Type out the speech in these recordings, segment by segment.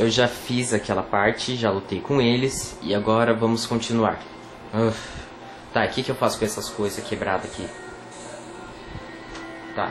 eu já fiz aquela parte, já lutei com eles e agora vamos continuar. Uf. Tá, o que, que eu faço com essas coisas quebradas aqui? Tá.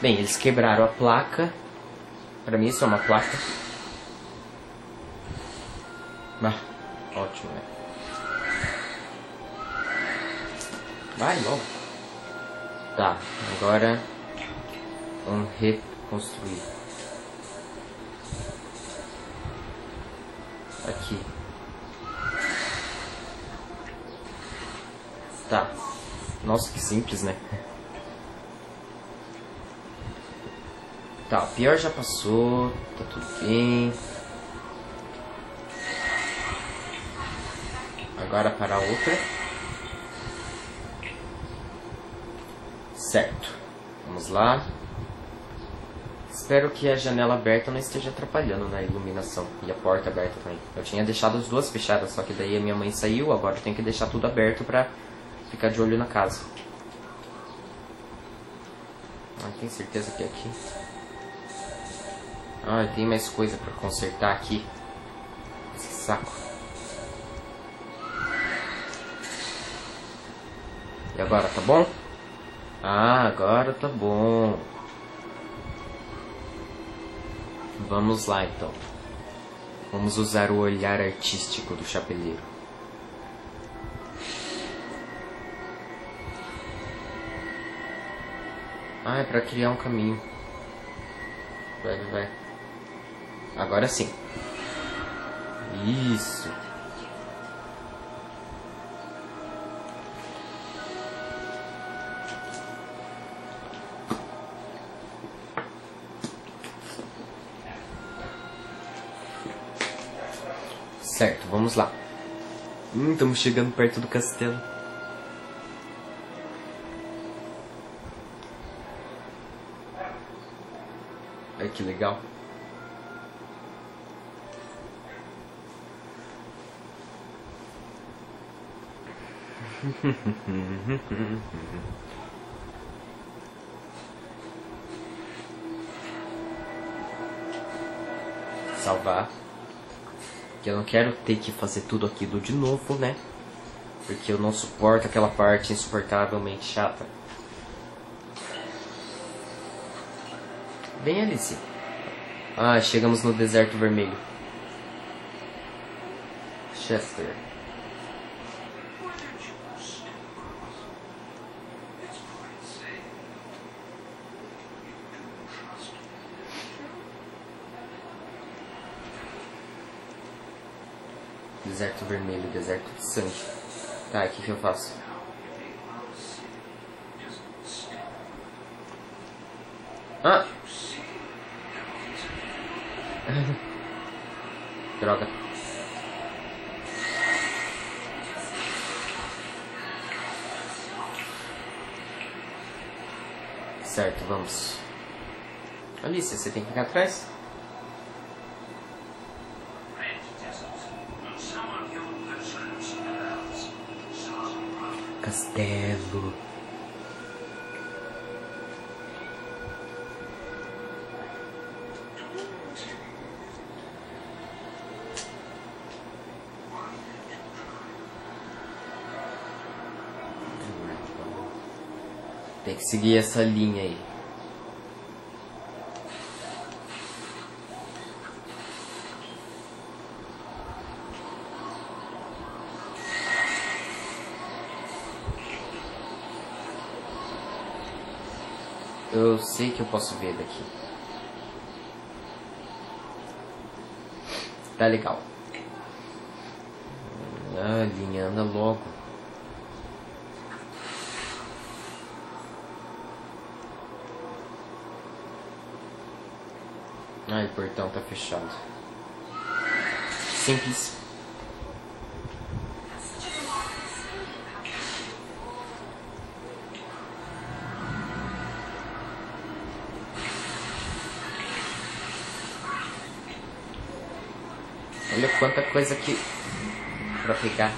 Bem, eles quebraram a placa. Pra mim isso é uma placa. Ah, ótimo, né? Vai logo. Tá, agora vamos reconstruir. Aqui. Tá. Nossa, que simples, né? Tá, o pior já passou, tá tudo bem. Agora para a outra. Certo. Vamos lá. Espero que a janela aberta não esteja atrapalhando na iluminação. E a porta aberta também. Eu tinha deixado as duas fechadas, só que daí a minha mãe saiu. Agora eu tenho que deixar tudo aberto pra ficar de olho na casa. Ah, tem certeza que é aqui? Ah, tem mais coisa pra consertar aqui. Esse saco. E agora, tá bom? Ah, agora tá bom. Vamos lá, então. Vamos usar o olhar artístico do chapeleiro. Ah, é pra criar um caminho. Vai, vai, vai. Agora sim. Isso. Vamos lá. Hum, estamos chegando perto do castelo. Ai, que legal. Salvar. Que eu não quero ter que fazer tudo aquilo de novo, né? Porque eu não suporto aquela parte insuportavelmente chata. Bem, Alice. Ah, chegamos no deserto vermelho. Chester. Deserto vermelho, deserto de sangue. Tá, o que, que eu faço? Ah! Droga. Certo, vamos. Alice, você tem que ficar atrás? Castelo. Tem que seguir essa linha aí. Eu sei que eu posso ver daqui. Tá legal. Ah, linha, anda logo. Ai, o portão tá fechado. Simples. Olha quanta coisa aqui pra pegar.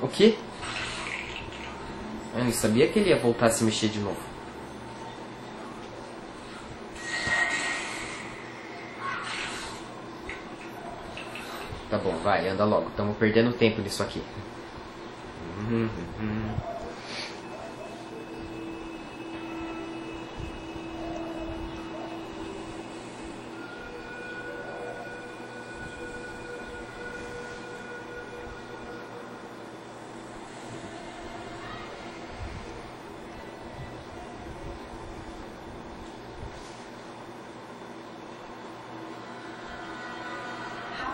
O que? Eu não sabia que ele ia voltar a se mexer de novo. Tá bom, vai, anda logo. Estamos perdendo tempo nisso aqui. Uhum, uhum.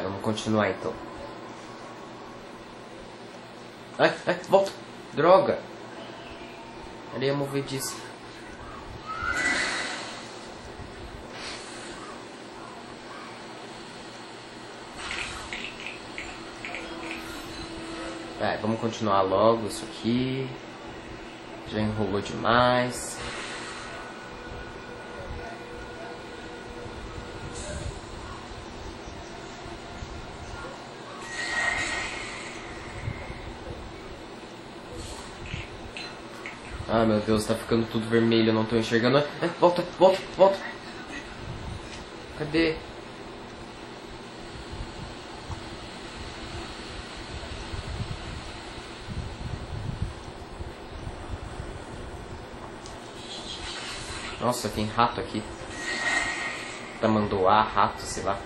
Vai, vamos continuar então. Ai, ai, volta! Droga! Ele ia mover disso. Vamos continuar logo isso aqui. Já enrolou demais. Ah, meu Deus, tá ficando tudo vermelho, não tô enxergando. É, volta, volta, volta. Cadê? Nossa, tem rato aqui. Tamanduá, rato, sei lá.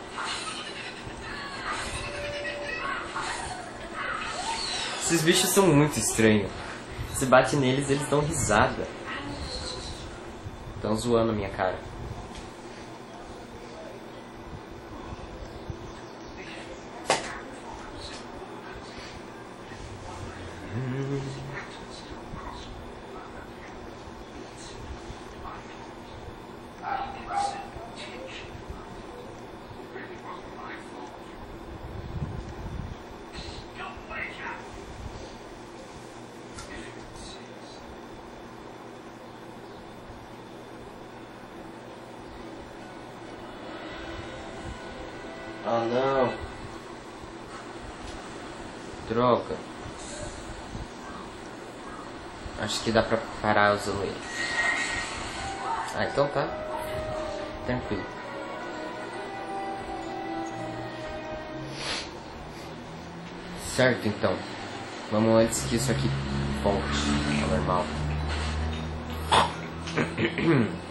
Esses bichos são muito estranhos. Você bate neles, eles dão risada. Estão zoando a minha cara. Really não. Droga. Acho que dá pra parar usando ele. Ah, então tá. Tranquilo. Certo então. Vamos antes que isso aqui volte ao normal.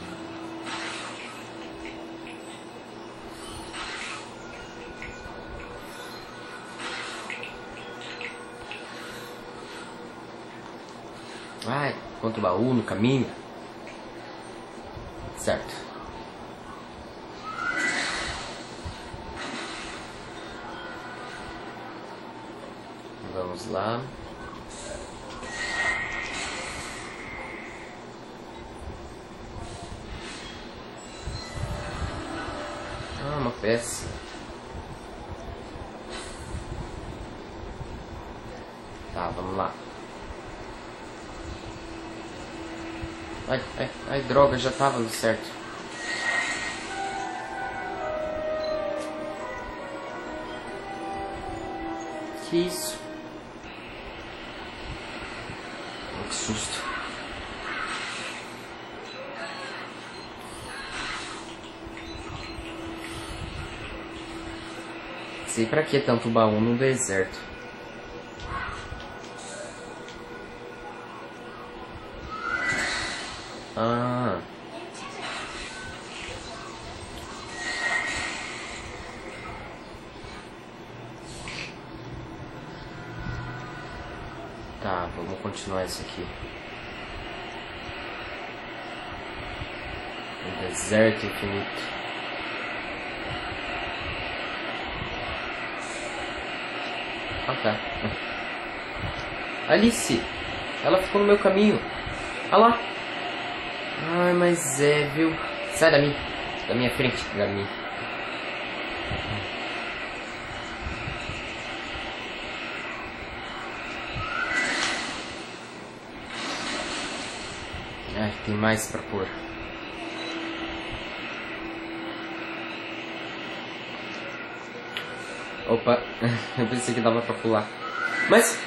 Ai, encontra o baú no caminho. Certo. Vamos lá. Ah, uma peça. Tá, vamos lá. Ai, ai, ai, droga, já tava no certo. Que isso? Oh, que susto. Sei pra que tanto baú no deserto. Continuar isso aqui. Um deserto infinito. Ah, tá. Alice! Ela ficou no meu caminho. Olha lá. Ai, mas é, viu? Sai da minha, da minha frente, da minha. Tem mais pra pôr. Opa, eu pensei que dava pra pular. Mas...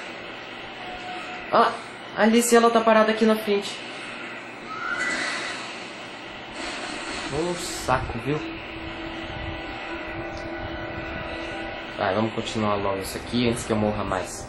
Ah, a Alice, ela tá parada aqui na frente. Um saco, viu? Vamos continuar logo isso aqui antes que eu morra mais.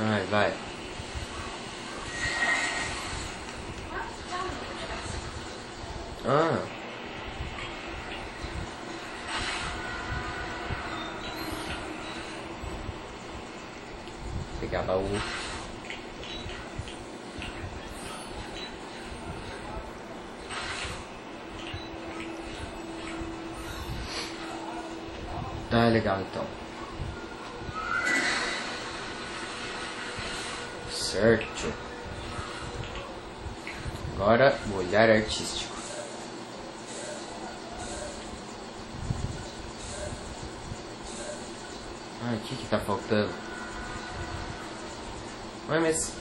Ai, vai. Ah. Pegar baú. Tá legal então. Certo. Agora o olhar artístico. Ah, o que que tá faltando? Ué, mas...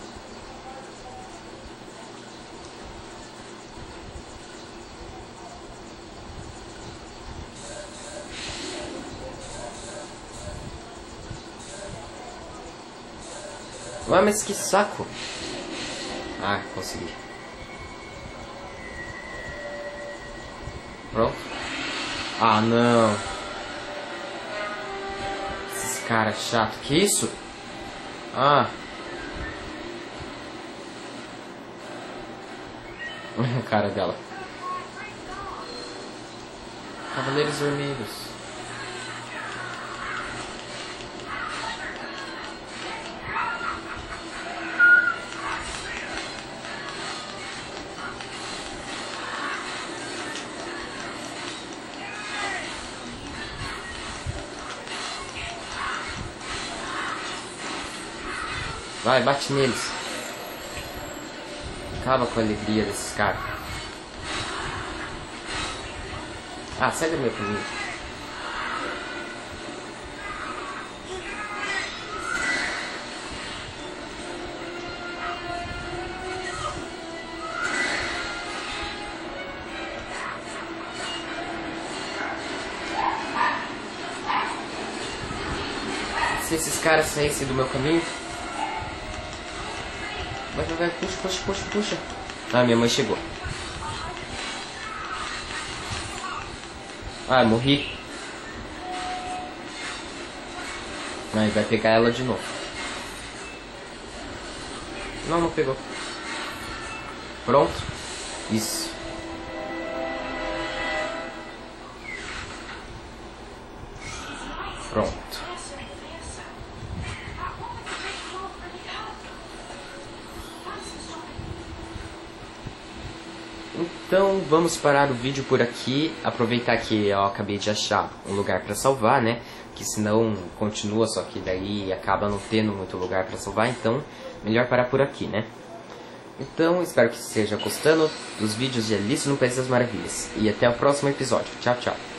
Ué, mas que saco. Ah, consegui. Pronto. Ah, não. Esses caras chato. Que isso? Ah. cara dela. Cavaleiros Vermelhos. Vai, bate neles. Acaba com a alegria desses caras. Ah, sai do meu caminho. Se esses caras saíssem do meu caminho, Vai, vai, vai, puxa, puxa, puxa, puxa. Ah, minha mãe chegou. Ah, morri. Aí vai pegar ela de novo. Não, não pegou. Pronto. Isso. Pronto. Então vamos parar o vídeo por aqui, aproveitar que eu acabei de achar um lugar para salvar, né? Que senão continua, só que daí acaba não tendo muito lugar para salvar, então melhor parar por aqui, né? Então espero que esteja gostando dos vídeos de Alice no País das Maravilhas e até o próximo episódio. Tchau, tchau.